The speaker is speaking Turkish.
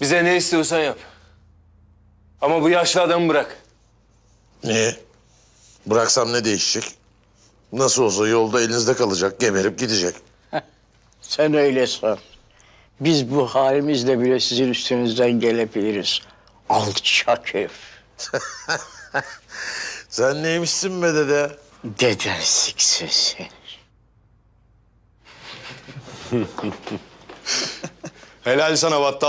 Bize ne istiyorsan yap. Ama bu yaşlı adamı bırak. Niye? Bıraksam ne değişecek? Nasıl olsa yolda elinizde kalacak, geberip gidecek. Sen öyle san. Biz bu halimizle bile sizin üstünüzden gelebiliriz. Alçak herif. Sen neymişsin be dede? Deden siksesi. Helal sana battal.